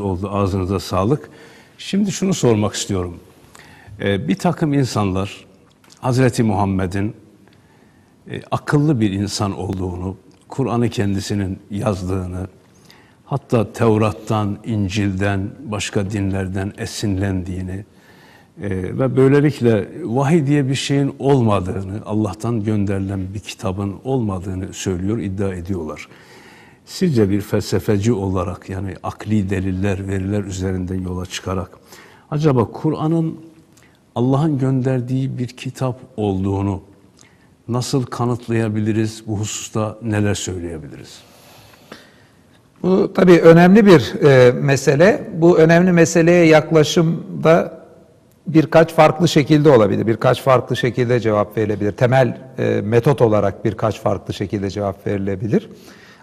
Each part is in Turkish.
oldu. Ağzınıza sağlık. Şimdi şunu sormak istiyorum. Ee, bir takım insanlar Hazreti Muhammed'in e, akıllı bir insan olduğunu, Kur'an'ı kendisinin yazdığını, hatta Tevrat'tan, İncil'den, başka dinlerden esinlendiğini e, ve böylelikle vahiy diye bir şeyin olmadığını, Allah'tan gönderilen bir kitabın olmadığını söylüyor, iddia ediyorlar. Sizce bir felsefeci olarak yani akli deliller, veriler üzerinden yola çıkarak acaba Kur'an'ın Allah'ın gönderdiği bir kitap olduğunu nasıl kanıtlayabiliriz? Bu hususta neler söyleyebiliriz? Bu tabii önemli bir e, mesele. Bu önemli meseleye yaklaşımda birkaç farklı şekilde olabilir. Birkaç farklı şekilde cevap verilebilir. Temel e, metot olarak birkaç farklı şekilde cevap verilebilir.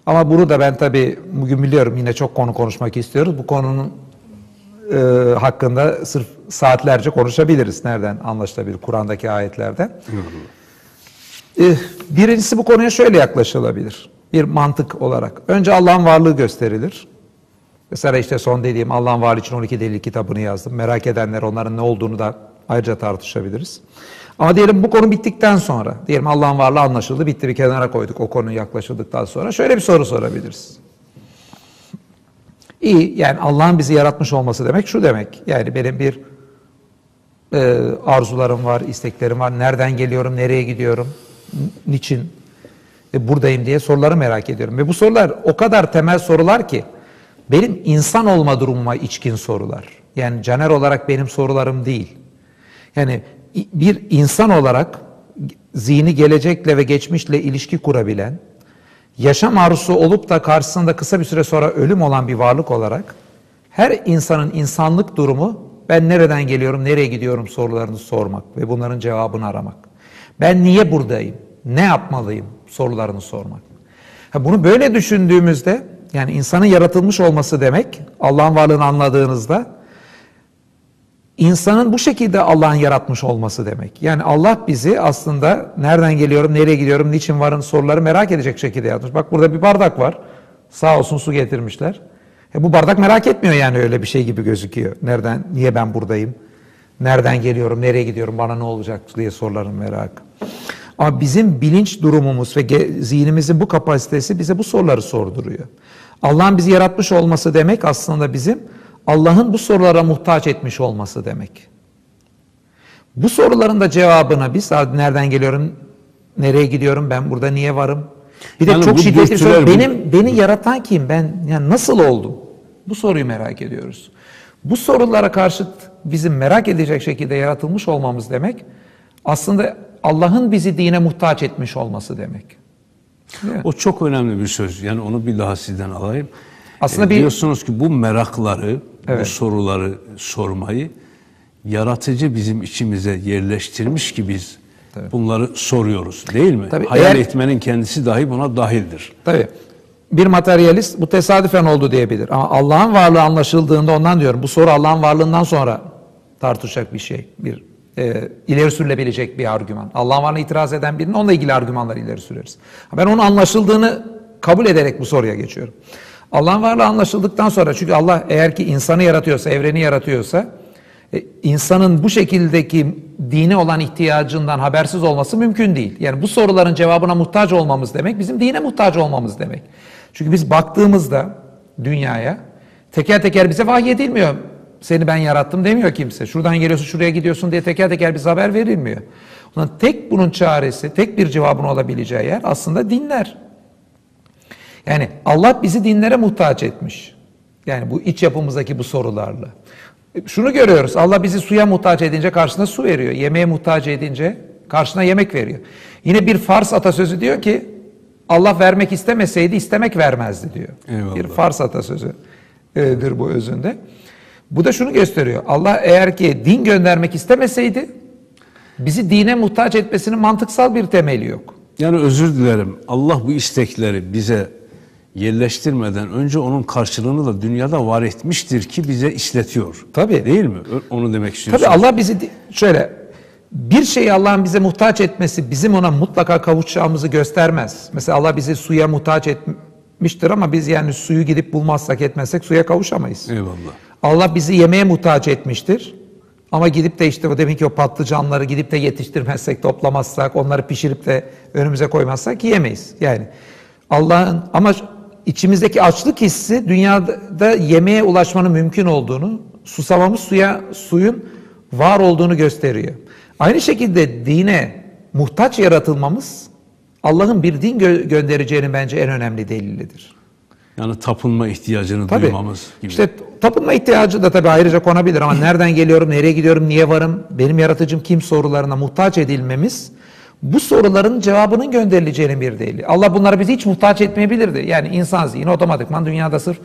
Ama bunu da ben tabii bugün biliyorum yine çok konu konuşmak istiyoruz. Bu konunun e, hakkında sırf saatlerce konuşabiliriz. Nereden anlaşılabilir Kur'an'daki ayetlerden. E, birincisi bu konuya şöyle yaklaşılabilir. Bir mantık olarak. Önce Allah'ın varlığı gösterilir. Mesela işte son dediğim Allah'ın varlığı için 12 delil kitabını yazdım. Merak edenler onların ne olduğunu da ayrıca tartışabiliriz. Ama diyelim bu konu bittikten sonra, diyelim Allah'ın varlığı anlaşıldı, bitti bir kenara koyduk o konu yaklaşıldıktan sonra şöyle bir soru sorabiliriz. İyi, yani Allah'ın bizi yaratmış olması demek şu demek. Yani benim bir e, arzularım var, isteklerim var. Nereden geliyorum, nereye gidiyorum, niçin e, buradayım diye soruları merak ediyorum. Ve bu sorular o kadar temel sorular ki benim insan olma durumuma içkin sorular. Yani caner olarak benim sorularım değil. Yani bir insan olarak zihni gelecekle ve geçmişle ilişki kurabilen, yaşam arzusu olup da karşısında kısa bir süre sonra ölüm olan bir varlık olarak her insanın insanlık durumu ben nereden geliyorum, nereye gidiyorum sorularını sormak ve bunların cevabını aramak. Ben niye buradayım, ne yapmalıyım sorularını sormak. Bunu böyle düşündüğümüzde yani insanın yaratılmış olması demek Allah'ın varlığını anladığınızda insanın bu şekilde Allah'ın yaratmış olması demek. Yani Allah bizi aslında nereden geliyorum, nereye gidiyorum, niçin varın soruları merak edecek şekilde yaratmış. Bak burada bir bardak var. Sağ olsun su getirmişler. E bu bardak merak etmiyor yani öyle bir şey gibi gözüküyor. Nereden, niye ben buradayım? Nereden geliyorum, nereye gidiyorum, bana ne olacak diye soruların merakı. Ama bizim bilinç durumumuz ve zihnimizin bu kapasitesi bize bu soruları sorduruyor. Allah'ın bizi yaratmış olması demek aslında bizim Allah'ın bu sorulara muhtaç etmiş olması demek. Bu soruların da cevabına biz nereden geliyorum, nereye gidiyorum, ben burada niye varım? Bir de yani çok şiddetli soru. Benim beni yaratan kim? Ben yani nasıl oldum? Bu soruyu merak ediyoruz. Bu sorulara karşıt bizim merak edecek şekilde yaratılmış olmamız demek aslında Allah'ın bizi dine muhtaç etmiş olması demek. O çok önemli bir söz. Yani onu bir daha sizden alayım. Aslında e, bir... diyorsunuz ki bu merakları, evet. bu soruları sormayı yaratıcı bizim içimize yerleştirmiş ki biz Tabii. bunları soruyoruz değil mi? Tabii, Hayal eğer... etmenin kendisi dahi buna dahildir. Tabii. Bir materyalist bu tesadüfen oldu diyebilir. Ama Allah'ın varlığı anlaşıldığında ondan diyorum. Bu soru Allah'ın varlığından sonra tartışacak bir şey. Bir e, ileri sürülebilecek bir argüman. Allah'ın varlığına itiraz eden birinin onunla ilgili argümanlar ileri süreriz. Ben onun anlaşıldığını kabul ederek bu soruya geçiyorum. Allah'ın varlığı anlaşıldıktan sonra çünkü Allah eğer ki insanı yaratıyorsa, evreni yaratıyorsa e, insanın bu şekildeki dine olan ihtiyacından habersiz olması mümkün değil. Yani bu soruların cevabına muhtaç olmamız demek bizim dine muhtaç olmamız demek. Çünkü biz baktığımızda dünyaya teker teker bize vahiy edilmiyor. Seni ben yarattım demiyor kimse. Şuradan geliyorsun şuraya gidiyorsun diye teker teker bize haber verilmiyor. Ondan tek bunun çaresi, tek bir cevabın olabileceği yer aslında dinler. Yani Allah bizi dinlere muhtaç etmiş. Yani bu iç yapımızdaki bu sorularla. Şunu görüyoruz. Allah bizi suya muhtaç edince karşısına su veriyor. Yemeğe muhtaç edince karşına yemek veriyor. Yine bir Fars atasözü diyor ki Allah vermek istemeseydi istemek vermezdi diyor. Eyvallah. Bir Fars atasözüdür bu özünde. Bu da şunu gösteriyor. Allah eğer ki din göndermek istemeseydi bizi dine muhtaç etmesinin mantıksal bir temeli yok. Yani özür dilerim. Allah bu istekleri bize yerleştirmeden önce onun karşılığını da dünyada var etmiştir ki bize işletiyor. Tabii. Değil mi? Onu demek istiyorsun. Tabii Allah bizi şöyle bir şeyi Allah'ın bize muhtaç etmesi bizim ona mutlaka kavuşacağımızı göstermez. Mesela Allah bizi suya muhtaç et, etmiştir ama biz yani suyu gidip bulmazsak etmezsek suya kavuşamayız. Eyvallah. Allah bizi yemeğe muhtaç etmiştir. Ama gidip de işte o demek ki o patlıcanları gidip de yetiştirmezsek, toplamazsak, onları pişirip de önümüze koymazsak yiyemeyiz. Yani Allah'ın ama içimizdeki açlık hissi dünyada yemeğe ulaşmanın mümkün olduğunu, susamamız suya suyun var olduğunu gösteriyor. Aynı şekilde dine muhtaç yaratılmamız Allah'ın bir din gö- göndereceğinin bence en önemli delilidir. Yani tapınma ihtiyacını Tabii. duymamız gibi. İşte tapınma ihtiyacı da tabii ayrıca konabilir ama nereden geliyorum, nereye gidiyorum, niye varım, benim yaratıcım kim sorularına muhtaç edilmemiz bu soruların cevabının gönderileceğinin bir delili. Allah bunları bizi hiç muhtaç etmeyebilirdi. Yani insan zihni otomatikman dünyada sırf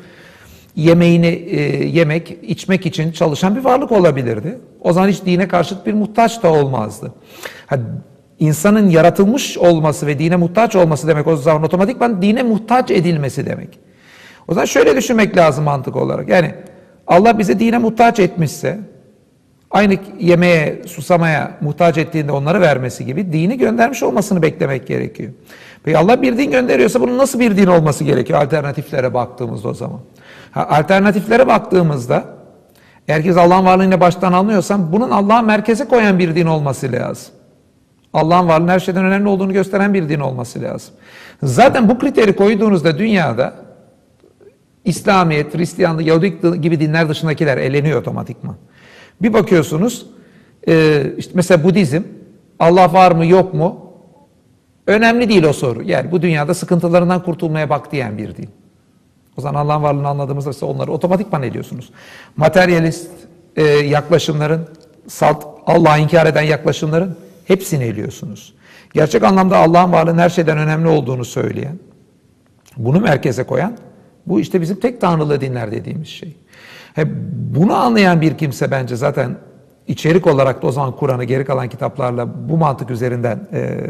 yemeğini e, yemek, içmek için çalışan bir varlık olabilirdi. O zaman hiç dine karşıt bir muhtaç da olmazdı. Ha, insanın yaratılmış olması ve dine muhtaç olması demek o zaman otomatikman dine muhtaç edilmesi demek. O zaman şöyle düşünmek lazım mantık olarak. Yani Allah bize dine muhtaç etmişse aynı yemeğe, susamaya muhtaç ettiğinde onları vermesi gibi dini göndermiş olmasını beklemek gerekiyor. Peki Allah bir din gönderiyorsa bunun nasıl bir din olması gerekiyor alternatiflere baktığımızda o zaman? Ha, alternatiflere baktığımızda herkes Allah'ın varlığıyla baştan anlıyorsam bunun Allah'a merkeze koyan bir din olması lazım. Allah'ın varlığının her şeyden önemli olduğunu gösteren bir din olması lazım. Zaten bu kriteri koyduğunuzda dünyada İslamiyet, Hristiyanlık, Yahudilik gibi dinler dışındakiler eleniyor otomatikman. Bir bakıyorsunuz e, işte mesela Budizm Allah var mı yok mu önemli değil o soru. Yani bu dünyada sıkıntılarından kurtulmaya bak diyen bir din. O zaman Allah'ın varlığını anladığımızda ise onları otomatikman ediyorsunuz. Materyalist e, yaklaşımların, salt Allah'ı inkar eden yaklaşımların hepsini eliyorsunuz. Gerçek anlamda Allah'ın varlığının her şeyden önemli olduğunu söyleyen, bunu merkeze koyan, bu işte bizim tek tanrılı dinler dediğimiz şey. Bunu anlayan bir kimse bence zaten içerik olarak da o zaman Kur'an'ı geri kalan kitaplarla bu mantık üzerinden e,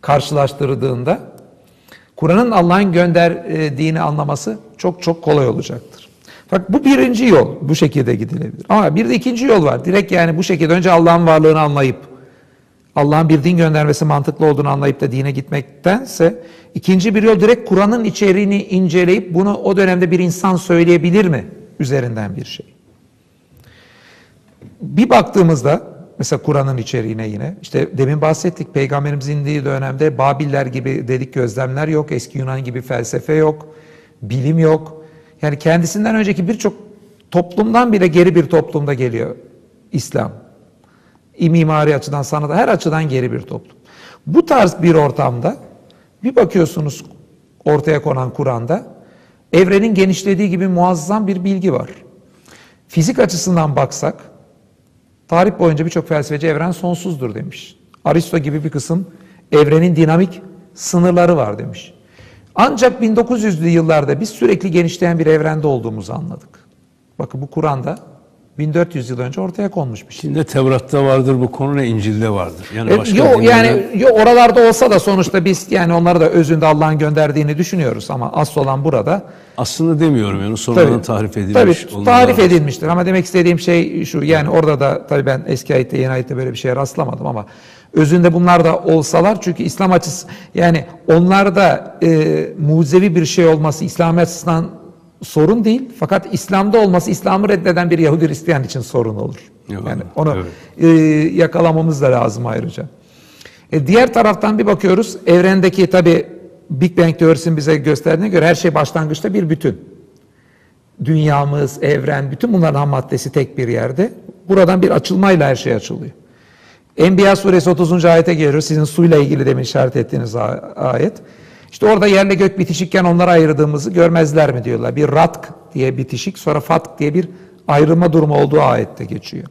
karşılaştırdığında Kur'an'ın Allah'ın gönderdiğini anlaması çok çok kolay olacaktır. Bak bu birinci yol. Bu şekilde gidilebilir. Ama bir de ikinci yol var. Direkt yani bu şekilde önce Allah'ın varlığını anlayıp Allah'ın bir din göndermesi mantıklı olduğunu anlayıp da dine gitmektense ikinci bir yol direkt Kur'an'ın içeriğini inceleyip bunu o dönemde bir insan söyleyebilir mi üzerinden bir şey. Bir baktığımızda mesela Kur'an'ın içeriğine yine işte demin bahsettik peygamberimizin indiği dönemde Babiller gibi dedik gözlemler yok, eski Yunan gibi felsefe yok, bilim yok. Yani kendisinden önceki birçok toplumdan bile geri bir toplumda geliyor İslam. mimari açıdan, sanat, her açıdan geri bir toplum. Bu tarz bir ortamda bir bakıyorsunuz ortaya konan Kur'an'da evrenin genişlediği gibi muazzam bir bilgi var. Fizik açısından baksak tarih boyunca birçok felsefeci evren sonsuzdur demiş. Aristo gibi bir kısım evrenin dinamik sınırları var demiş. Ancak 1900'lü yıllarda biz sürekli genişleyen bir evrende olduğumuzu anladık. Bakın bu Kur'an'da 1400 yıl önce ortaya konmuş bir şey. Şimdi Tevrat'ta vardır bu konu ne İncil'de vardır. Yani E, başka Yok dinlerde- yani yok oralarda olsa da sonuçta biz yani onları da özünde Allah'ın gönderdiğini düşünüyoruz ama asıl olan burada aslında demiyorum yani sonradan tarif edilmiş. Tabii tarif lazım. edilmiştir ama demek istediğim şey şu yani orada da tabii ben eski ayette yeni ayette böyle bir şeye rastlamadım ama özünde bunlar da olsalar çünkü İslam açısı yani onlarda e, mucizevi bir şey olması İslam açısından sorun değil fakat İslam'da olması İslam'ı reddeden bir Yahudi Hristiyan için sorun olur. Eyvallah, Yani onu evet. e, yakalamamız da lazım ayrıca. E, diğer taraftan bir bakıyoruz evrendeki tabi Big Bang teorisinin bize gösterdiğine göre her şey başlangıçta bir bütün. Dünyamız, evren, bütün bunların ham maddesi tek bir yerde. Buradan bir açılmayla her şey açılıyor. Enbiya suresi 30. ayete geliyor. Sizin suyla ilgili demin işaret ettiğiniz ayet. İşte orada yerle gök bitişikken onları ayırdığımızı görmezler mi diyorlar. Bir ratk diye bitişik sonra fatk diye bir ayrılma durumu olduğu ayette geçiyor.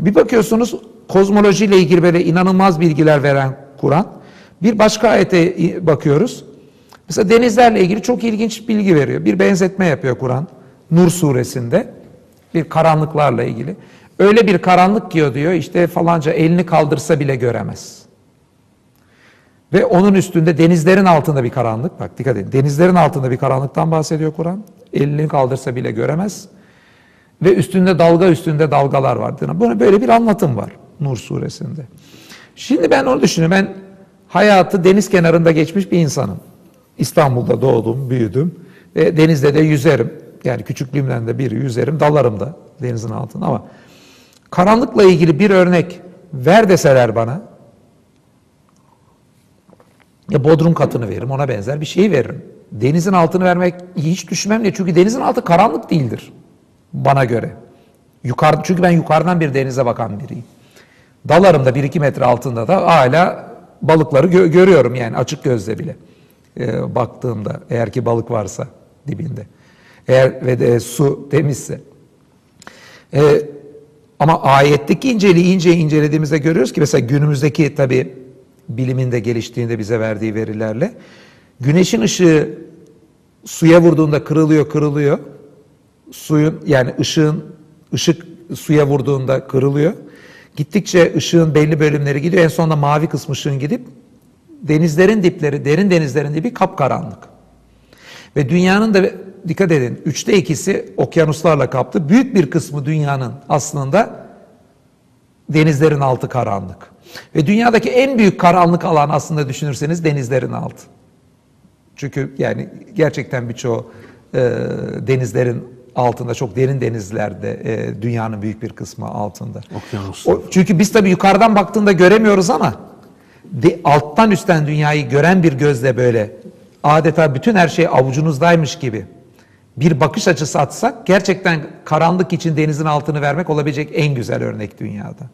Bir bakıyorsunuz kozmolojiyle ilgili böyle inanılmaz bilgiler veren Kur'an. Bir başka ayete bakıyoruz. Mesela denizlerle ilgili çok ilginç bilgi veriyor. Bir benzetme yapıyor Kur'an. Nur suresinde. Bir karanlıklarla ilgili. Öyle bir karanlık ki diyor işte falanca elini kaldırsa bile göremez. Ve onun üstünde denizlerin altında bir karanlık. Bak dikkat edin. Denizlerin altında bir karanlıktan bahsediyor Kur'an. Elini kaldırsa bile göremez. Ve üstünde dalga üstünde dalgalar vardır. Böyle böyle bir anlatım var Nur suresinde. Şimdi ben onu düşünüyorum. Ben hayatı deniz kenarında geçmiş bir insanım. İstanbul'da doğdum, büyüdüm. Ve denizde de yüzerim. Yani küçüklüğümden de biri yüzerim, dalarım da denizin altına ama karanlıkla ilgili bir örnek ver deseler bana ya bodrum katını veririm, ona benzer bir şey veririm. Denizin altını vermek hiç düşünmem ne çünkü denizin altı karanlık değildir bana göre. Yukarı, çünkü ben yukarıdan bir denize bakan biriyim. Dalarım da 1-2 metre altında da hala balıkları gö- görüyorum yani açık gözle bile e, baktığımda eğer ki balık varsa dibinde. Eğer ve de su temizse. E, ama ayetteki inceliği ince incelediğimizde görüyoruz ki mesela günümüzdeki tabi bilimin de geliştiğinde bize verdiği verilerle güneşin ışığı suya vurduğunda kırılıyor kırılıyor. Suyun yani ışığın ışık suya vurduğunda kırılıyor. Gittikçe ışığın belli bölümleri gidiyor. En sonunda mavi kısmı ışığın gidip denizlerin dipleri, derin denizlerin dibi kapkaranlık. Ve dünyanın da dikkat edin üçte ikisi okyanuslarla kaplı. Büyük bir kısmı dünyanın aslında denizlerin altı karanlık. Ve dünyadaki en büyük karanlık alan aslında düşünürseniz denizlerin altı. Çünkü yani gerçekten birçoğu e, denizlerin altında çok derin denizlerde e, dünyanın büyük bir kısmı altında. Okyanuslar. O- çünkü biz tabii yukarıdan baktığında göremiyoruz ama de, alttan üstten dünyayı gören bir gözle böyle adeta bütün her şey avucunuzdaymış gibi bir bakış açısı atsak gerçekten karanlık için denizin altını vermek olabilecek en güzel örnek dünyada.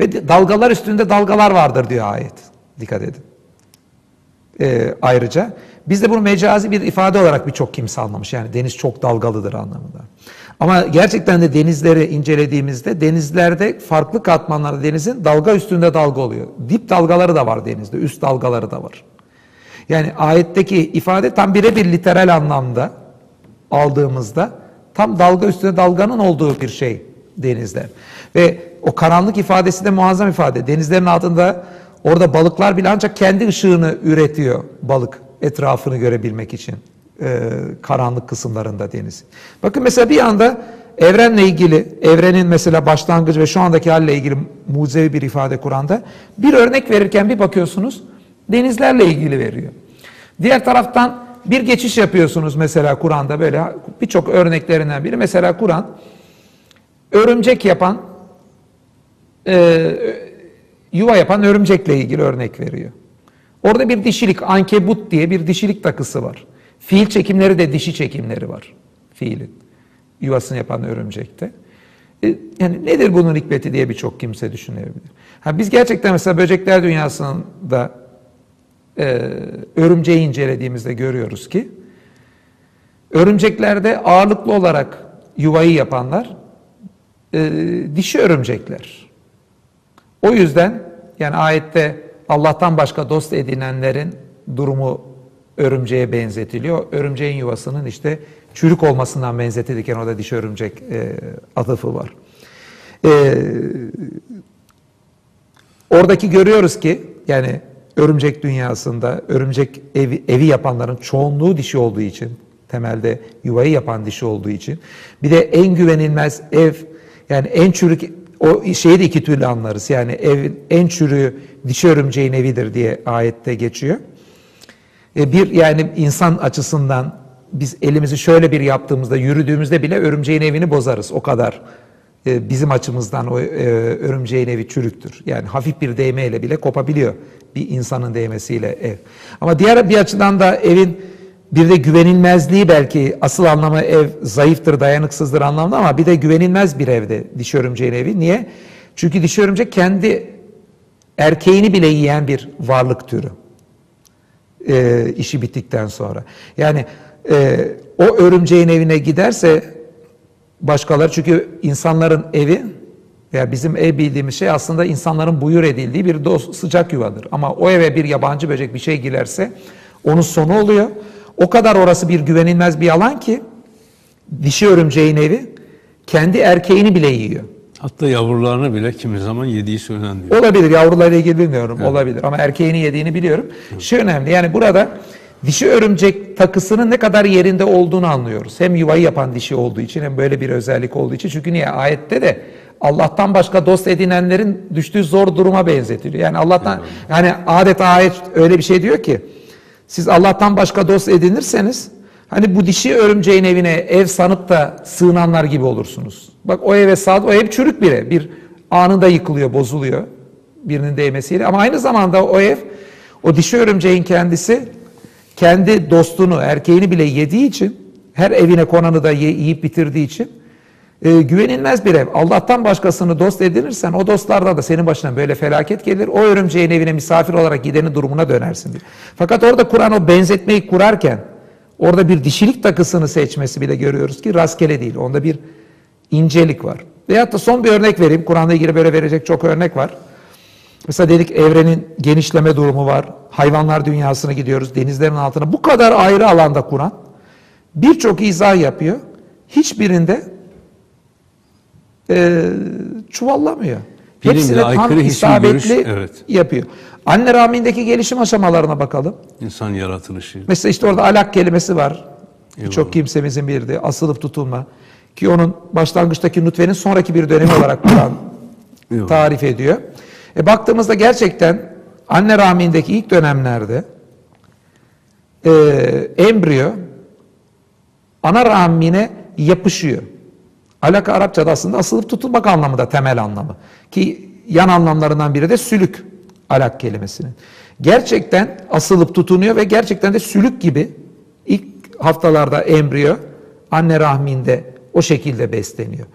Ve dalgalar üstünde dalgalar vardır diyor ayet. Dikkat edin. Ee, ayrıca biz de bunu mecazi bir ifade olarak birçok kimse anlamış. Yani deniz çok dalgalıdır anlamında. Ama gerçekten de denizleri incelediğimizde denizlerde farklı katmanlarda denizin dalga üstünde dalga oluyor. Dip dalgaları da var denizde, üst dalgaları da var. Yani ayetteki ifade tam birebir literal anlamda aldığımızda tam dalga üstüne dalganın olduğu bir şey denizler. Ve o karanlık ifadesi de muazzam ifade. Denizlerin altında orada balıklar bile ancak kendi ışığını üretiyor balık etrafını görebilmek için e, karanlık kısımlarında deniz. Bakın mesela bir anda evrenle ilgili, evrenin mesela başlangıcı ve şu andaki halle ilgili mucizevi bir ifade Kur'an'da bir örnek verirken bir bakıyorsunuz denizlerle ilgili veriyor. Diğer taraftan bir geçiş yapıyorsunuz mesela Kur'an'da böyle birçok örneklerinden biri. Mesela Kur'an örümcek yapan, e, yuva yapan örümcekle ilgili örnek veriyor. Orada bir dişilik, ankebut diye bir dişilik takısı var. Fiil çekimleri de dişi çekimleri var fiilin. Yuvasını yapan örümcekte. E, Yani nedir bunun hikmeti diye birçok kimse düşünebilir. Ha biz gerçekten mesela böcekler dünyasında e, örümceği incelediğimizde görüyoruz ki örümceklerde ağırlıklı olarak yuvayı yapanlar e, dişi örümcekler. O yüzden yani ayette Allah'tan başka dost edinenlerin durumu örümceğe benzetiliyor. Örümceğin yuvasının işte çürük olmasından benzetilirken orada dişi örümcek e, atıfı var. E, oradaki görüyoruz ki yani örümcek dünyasında örümcek evi, evi yapanların çoğunluğu dişi olduğu için temelde yuvayı yapan dişi olduğu için bir de en güvenilmez ev yani en çürük o şeyi de iki türlü anlarız. Yani evin en çürüğü dişi örümceğin evidir diye ayette geçiyor. E, bir yani insan açısından biz elimizi şöyle bir yaptığımızda yürüdüğümüzde bile örümceğin evini bozarız. O kadar e, bizim açımızdan o e, örümceğin evi çürüktür. Yani hafif bir değmeyle bile kopabiliyor bir insanın değmesiyle ev. Ama diğer bir açıdan da evin bir de güvenilmezliği belki asıl anlamı ev zayıftır, dayanıksızdır anlamda ama bir de güvenilmez bir evde dişi örümceğin evi. Niye? Çünkü dişi örümcek kendi erkeğini bile yiyen bir varlık türü. E, işi bittikten sonra. Yani e, o örümceğin evine giderse başkaları çünkü insanların evi veya bizim ev bildiğimiz şey aslında insanların buyur edildiği bir dost, sıcak yuvadır. Ama o eve bir yabancı böcek bir şey girerse onun sonu oluyor. O kadar orası bir güvenilmez bir alan ki dişi örümceğin evi kendi erkeğini bile yiyor. Hatta yavrularını bile kimi zaman yediği söyleniyor. Olabilir yavrularla ilgili bilmiyorum olabilir ama erkeğini yediğini biliyorum. Şey önemli yani burada dişi örümcek takısının ne kadar yerinde olduğunu anlıyoruz. Hem yuvayı yapan dişi olduğu için hem böyle bir özellik olduğu için. Çünkü niye ayette de Allah'tan başka dost edinenlerin düştüğü zor duruma benzetiliyor. Yani Allah'tan yani adeta ayet öyle bir şey diyor ki Siz Allah'tan başka dost edinirseniz hani bu dişi örümceğin evine ev sanıp da sığınanlar gibi olursunuz. Bak o eve sağ o ev çürük bir ev. Bir anında yıkılıyor, bozuluyor birinin değmesiyle ama aynı zamanda o ev o dişi örümceğin kendisi kendi dostunu, erkeğini bile yediği için her evine konanı da yiyip bitirdiği için e, güvenilmez bir ev. Allah'tan başkasını dost edinirsen o dostlarda da senin başına böyle felaket gelir. O örümceğin evine misafir olarak gidenin durumuna dönersin diyor. Fakat orada Kur'an o benzetmeyi kurarken orada bir dişilik takısını seçmesi bile görüyoruz ki rastgele değil. Onda bir incelik var. Veyahut da son bir örnek vereyim. Kur'an'la ilgili böyle verecek çok örnek var. Mesela dedik evrenin genişleme durumu var. Hayvanlar dünyasına gidiyoruz. Denizlerin altına. Bu kadar ayrı alanda Kur'an birçok izah yapıyor. Hiçbirinde e, çuvallamıyor. Bilimle Hepsine tam aykırı hiçbir isabetli görüş, evet. yapıyor. Anne rahmindeki gelişim aşamalarına bakalım. İnsan yaratılışı. Mesela işte orada alak kelimesi var. Eyvallah. Çok kimsemizin bildiği asılıp tutulma. Ki onun başlangıçtaki nutfenin sonraki bir dönemi olarak Kur'an Eyvallah. tarif ediyor. E baktığımızda gerçekten anne rahmindeki ilk dönemlerde e, embriyo ana rahmine yapışıyor. Alaka Arapçada aslında asılıp tutulmak anlamında temel anlamı. Ki yan anlamlarından biri de sülük alak kelimesinin. Gerçekten asılıp tutunuyor ve gerçekten de sülük gibi ilk haftalarda embriyo anne rahminde o şekilde besleniyor.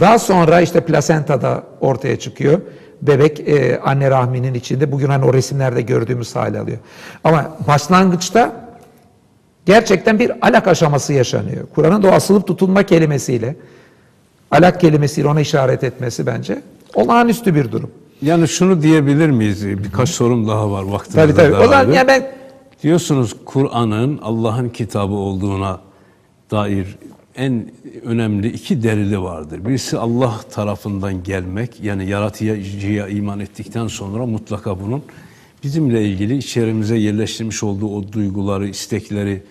Daha sonra işte plasentada ortaya çıkıyor. Bebek e, anne rahminin içinde bugün hani o resimlerde gördüğümüz hale alıyor. Ama başlangıçta gerçekten bir alak aşaması yaşanıyor. Kur'an'ın da o asılıp tutulma kelimesiyle alak kelimesiyle ona işaret etmesi bence olağanüstü bir durum. Yani şunu diyebilir miyiz? Birkaç sorum daha var vaktimiz Tabii tabii. O zaman yani ben Diyorsunuz Kur'an'ın Allah'ın kitabı olduğuna dair en önemli iki delili vardır. Birisi Allah tarafından gelmek yani yaratıcıya iman ettikten sonra mutlaka bunun bizimle ilgili içerimize yerleştirmiş olduğu o duyguları, istekleri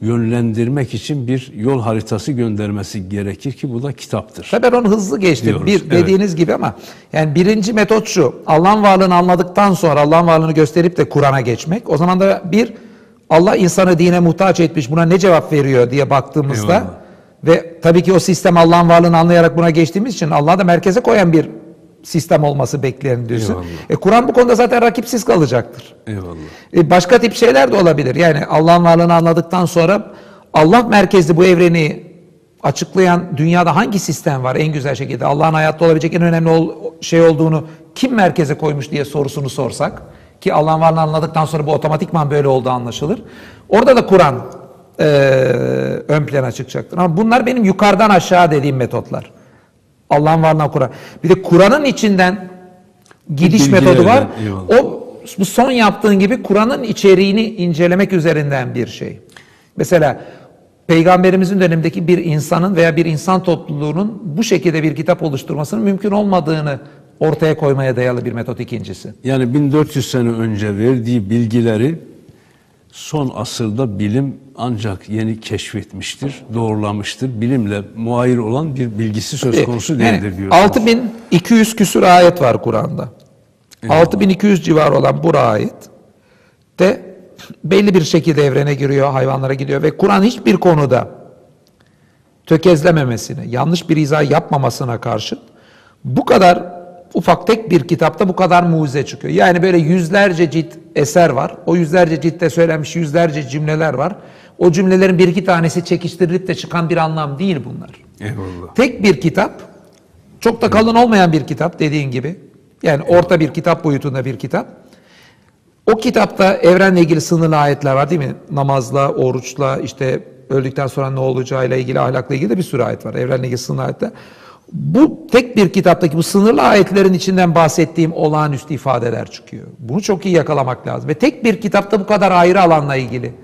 yönlendirmek için bir yol haritası göndermesi gerekir ki bu da kitaptır. Tabii ben onu hızlı geçtim. Diyoruz, Bir evet. dediğiniz gibi ama yani birinci metot şu. Allah'ın varlığını anladıktan sonra Allah'ın varlığını gösterip de Kur'an'a geçmek. O zaman da bir Allah insanı dine muhtaç etmiş. Buna ne cevap veriyor diye baktığımızda Eyvallah. ve tabii ki o sistem Allah'ın varlığını anlayarak buna geçtiğimiz için Allah'ı da merkeze koyan bir sistem olması bekleniliyorsun. Eyvallah. E, Kur'an bu konuda zaten rakipsiz kalacaktır. Eyvallah. E, başka tip şeyler de olabilir. Yani Allah'ın varlığını anladıktan sonra Allah merkezli bu evreni açıklayan dünyada hangi sistem var en güzel şekilde? Allah'ın hayatta olabilecek en önemli ol- şey olduğunu kim merkeze koymuş diye sorusunu sorsak ki Allah'ın varlığını anladıktan sonra bu otomatikman böyle olduğu anlaşılır. Orada da Kur'an e, ön plana çıkacaktır. Ama bunlar benim yukarıdan aşağı dediğim metotlar. Allah'ın varlığına Kur'an. Bir de Kur'an'ın içinden gidiş Bilgilerden, metodu var. eyvallah. O bu son yaptığın gibi Kur'an'ın içeriğini incelemek üzerinden bir şey. Mesela Peygamberimizin dönemindeki bir insanın veya bir insan topluluğunun bu şekilde bir kitap oluşturmasının mümkün olmadığını ortaya koymaya dayalı bir metot ikincisi. Yani 1400 sene önce verdiği bilgileri son asırda bilim ancak yeni keşfetmiştir, doğrulamıştır. Bilimle muayir olan bir bilgisi söz konusu değildir Yani diyorsunuz. 6200 küsur ayet var Kur'an'da. 6200 civarı olan bu ayet de belli bir şekilde evrene giriyor, hayvanlara gidiyor ve Kur'an hiçbir konuda tökezlememesine, yanlış bir izah yapmamasına karşı bu kadar ufak tek bir kitapta bu kadar mucize çıkıyor. Yani böyle yüzlerce cilt eser var. O yüzlerce ciltte söylenmiş yüzlerce cümleler var. O cümlelerin bir iki tanesi çekiştirilip de çıkan bir anlam değil bunlar. Eyvallah. Tek bir kitap, çok da kalın olmayan bir kitap dediğin gibi. Yani orta bir kitap boyutunda bir kitap. O kitapta evrenle ilgili sınırlı ayetler var değil mi? Namazla, oruçla, işte öldükten sonra ne olacağıyla ilgili, ahlakla ilgili de bir sürü ayet var. Evrenle ilgili sınırlı ayetler. Bu tek bir kitaptaki bu sınırlı ayetlerin içinden bahsettiğim olağanüstü ifadeler çıkıyor. Bunu çok iyi yakalamak lazım. Ve tek bir kitapta bu kadar ayrı alanla ilgili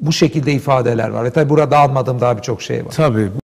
bu şekilde ifadeler var. Ve tabi burada almadığım daha birçok şey var. Tabii